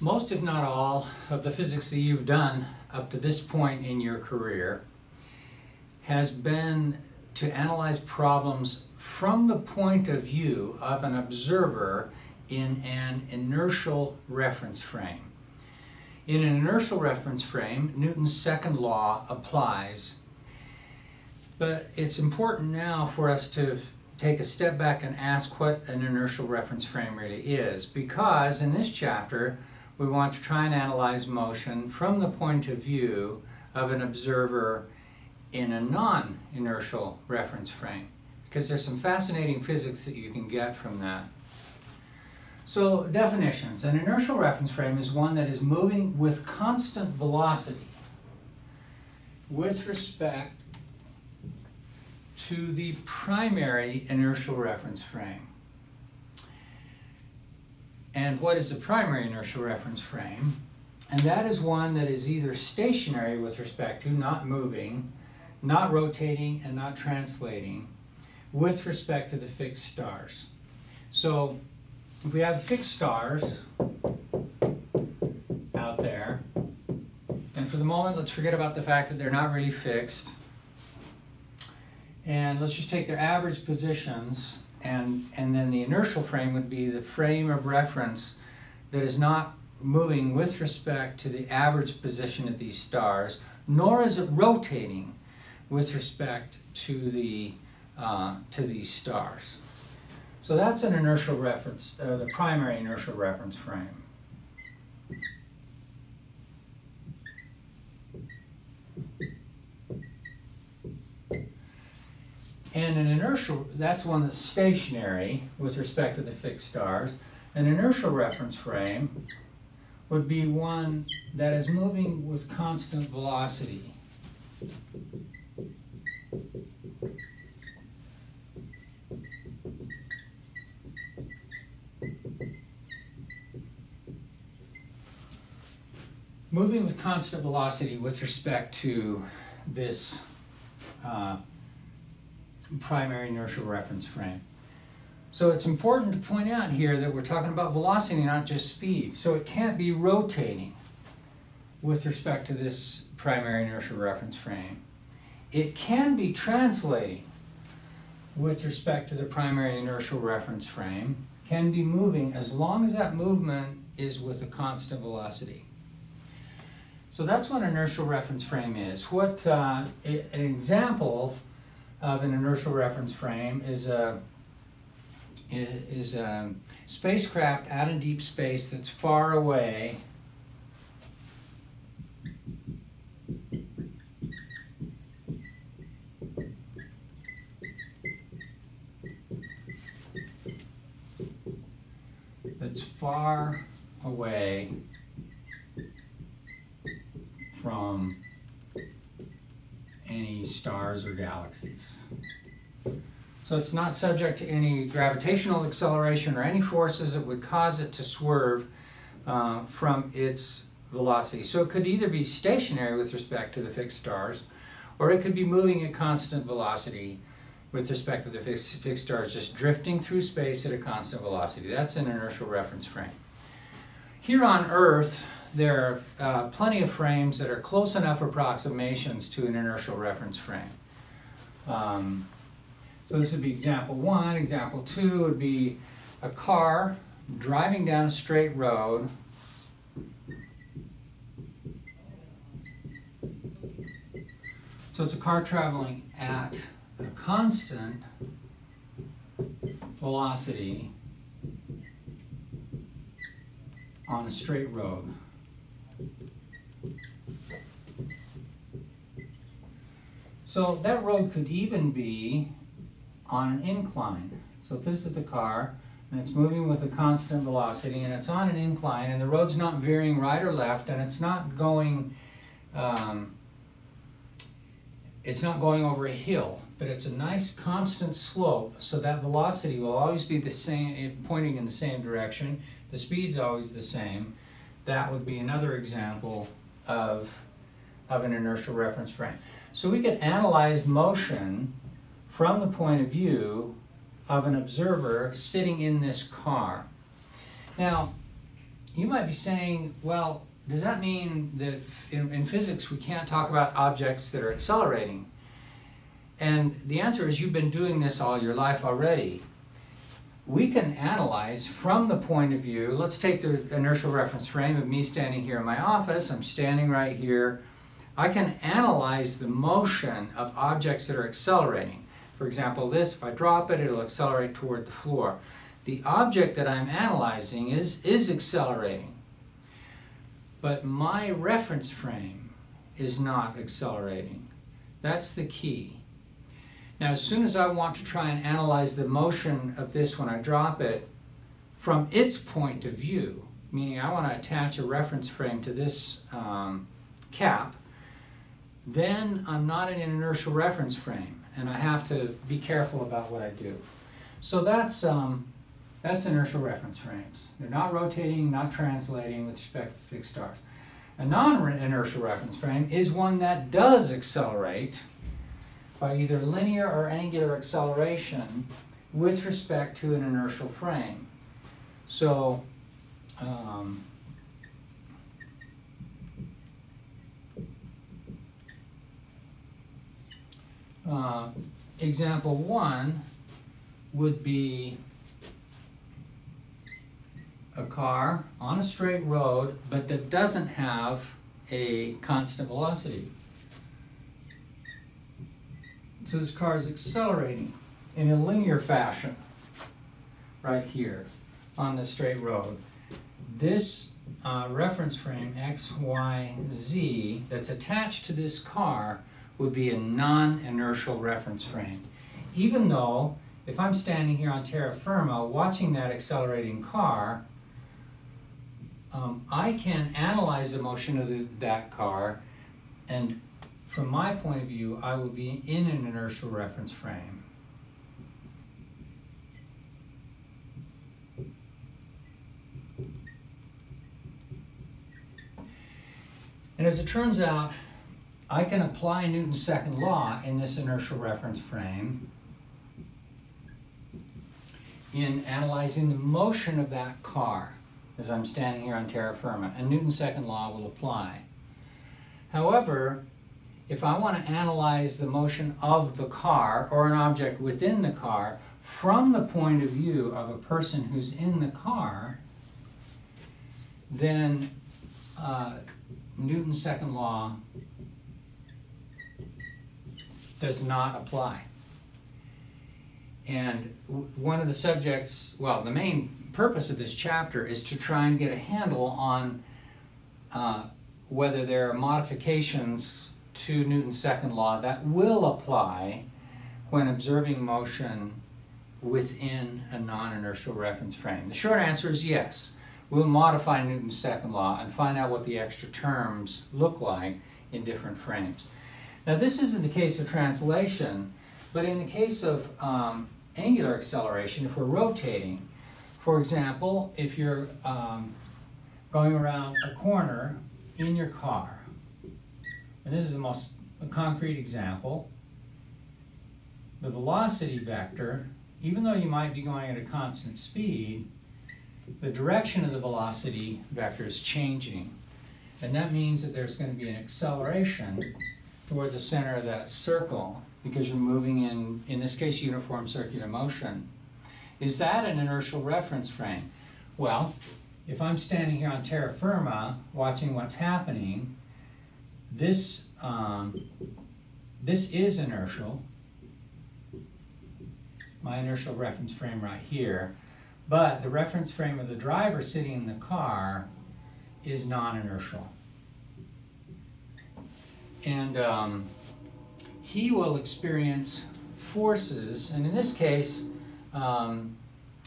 Most, if not all, of the physics that you've done up to this point in your career has been to analyze problems from the point of view of an observer in an inertial reference frame. In an inertial reference frame, Newton's second law applies. But it's important now for us to take a step back and ask what an inertial reference frame really is, because in this chapter, we want to try and analyze motion from the point of view of an observer in a non-inertial reference frame, because there's some fascinating physics that you can get from that. So definitions. An inertial reference frame is one that is moving with constant velocity with respect to the primary inertial reference frame. And what is the primary inertial reference frame? And that is one that is either stationary with respect to, not moving, not rotating, and not translating with respect to the fixed stars. So if we have fixed stars out there, and for the moment, let's forget about the fact that they're not really fixed. And let's just take their average positions, and, and then the inertial frame would be the frame of reference that is not moving with respect to the average position of these stars, nor is it rotating with respect to the uh, to these stars. So that's an inertial reference, uh, the primary inertial reference frame. And an inertial, that's one that's stationary with respect to the fixed stars. An inertial reference frame would be one that is moving with constant velocity. moving with constant velocity with respect to this uh, primary inertial reference frame. So it's important to point out here that we're talking about velocity, not just speed. So it can't be rotating with respect to this primary inertial reference frame. It can be translating with respect to the primary inertial reference frame, can be moving as long as that movement is with a constant velocity. So that's what an inertial reference frame is. What uh, an example of an inertial reference frame is a is a spacecraft out in deep space that's far away. That's far away from any stars or galaxies. So it's not subject to any gravitational acceleration or any forces that would cause it to swerve uh, from its velocity. So it could either be stationary with respect to the fixed stars, or it could be moving at constant velocity with respect to the fixed, fixed stars, just drifting through space at a constant velocity. That's an inertial reference frame. Here on Earth, there are uh, plenty of frames that are close enough approximations to an inertial reference frame. Um, so this would be example one. Example two would be a car driving down a straight road. So it's a car traveling at a constant velocity on a straight road. So that road could even be on an incline. So if this is the car, and it's moving with a constant velocity, and it's on an incline, and the road's not veering right or left, and it's not going, um, it's not going over a hill, but it's a nice constant slope, so that velocity will always be the same, pointing in the same direction. The speed's always the same. That would be another example of, of an inertial reference frame. So we could analyze motion from the point of view of an observer sitting in this car. Now, you might be saying, well, does that mean that in, in physics we can't talk about objects that are accelerating? And the answer is you've been doing this all your life already. We can analyze from the point of view, let's take the inertial reference frame of me standing here in my office. I'm standing right here. I can analyze the motion of objects that are accelerating. For example, this, if I drop it, it'll accelerate toward the floor. The object that I'm analyzing is, is accelerating. But my reference frame is not accelerating. That's the key. Now, as soon as I want to try and analyze the motion of this when I drop it from its point of view, meaning I want to attach a reference frame to this um, cap, then I'm not in an inertial reference frame, and I have to be careful about what I do. So that's, um, that's inertial reference frames. They're not rotating, not translating with respect to fixed stars. A non-inertial reference frame is one that does accelerate, by either linear or angular acceleration with respect to an inertial frame. So, um, uh, example one would be a car on a straight road, but that doesn't have a constant velocity. So this car is accelerating in a linear fashion right here on the straight road. This uh, reference frame X, Y, Z that's attached to this car would be a non-inertial reference frame. Even though if I'm standing here on terra firma watching that accelerating car, um, I can analyze the motion of the, that car and from my point of view, I will be in an inertial reference frame. And as it turns out, I can apply Newton's second law in this inertial reference frame in analyzing the motion of that car as I'm standing here on terra firma, and Newton's second law will apply. However, if I want to analyze the motion of the car or an object within the car from the point of view of a person who's in the car, then uh, Newton's second law does not apply. And one of the subjects, well, the main purpose of this chapter is to try and get a handle on uh, whether there are modifications to Newton's second law that will apply when observing motion within a non-inertial reference frame? The short answer is yes. We'll modify Newton's second law and find out what the extra terms look like in different frames. Now this isn't the case of translation, but in the case of um, angular acceleration, if we're rotating, for example, if you're um, going around a corner in your car, and this is the most concrete example, the velocity vector, even though you might be going at a constant speed, the direction of the velocity vector is changing. And that means that there's going to be an acceleration toward the center of that circle because you're moving in, in this case, uniform circular motion. Is that an inertial reference frame? Well, if I'm standing here on terra firma watching what's happening, this, um, this is inertial, my inertial reference frame right here, but the reference frame of the driver sitting in the car is non-inertial. And um, he will experience forces, and in this case, um,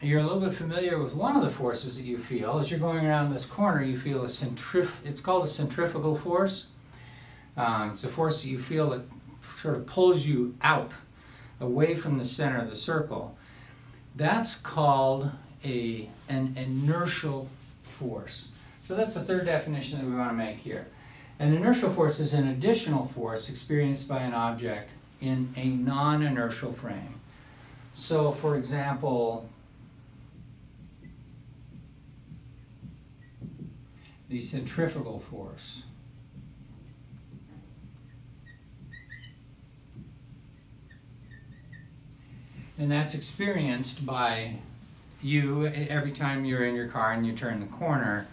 you're a little bit familiar with one of the forces that you feel. As you're going around this corner, you feel a centrif, it's called a centrifugal force. Um, it's a force that you feel that sort of pulls you out, away from the center of the circle. That's called a, an inertial force. So that's the third definition that we want to make here. An inertial force is an additional force experienced by an object in a non-inertial frame. So for example, the centrifugal force. And that's experienced by you every time you're in your car and you turn the corner,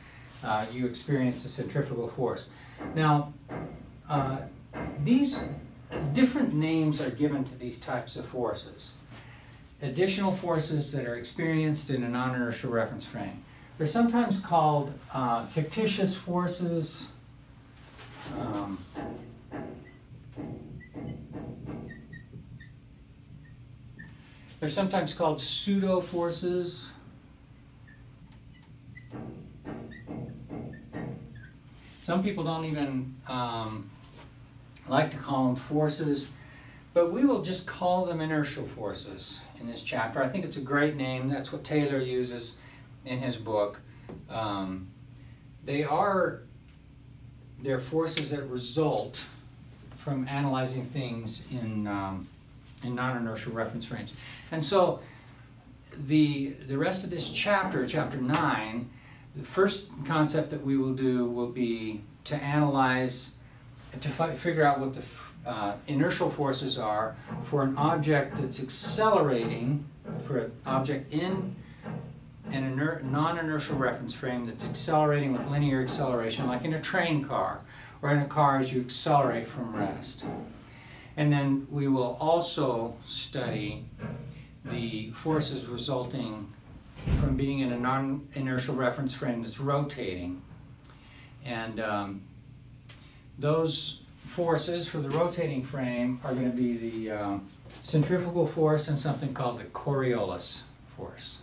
uh, you experience the centrifugal force. Now, uh, these different names are given to these types of forces. Additional forces that are experienced in a non-inertial reference frame. They're sometimes called uh, fictitious forces. Um, they're sometimes called pseudo forces. Some people don't even um, like to call them forces, but we will just call them inertial forces in this chapter. I think it's a great name. That's what Taylor uses in his book. Um, they are they're forces that result from analyzing things in um, in non-inertial reference frames. And so the the rest of this chapter, chapter nine, the first concept that we will do will be to analyze to figure out what the uh, inertial forces are for an object that's accelerating, for an object in an non-inertial reference frame that's accelerating with linear acceleration, like in a train car, or in a car as you accelerate from rest. And then we will also study the forces resulting from being in a non-inertial reference frame that's rotating. And um, those forces for the rotating frame are going to be the um, centrifugal force and something called the Coriolis force.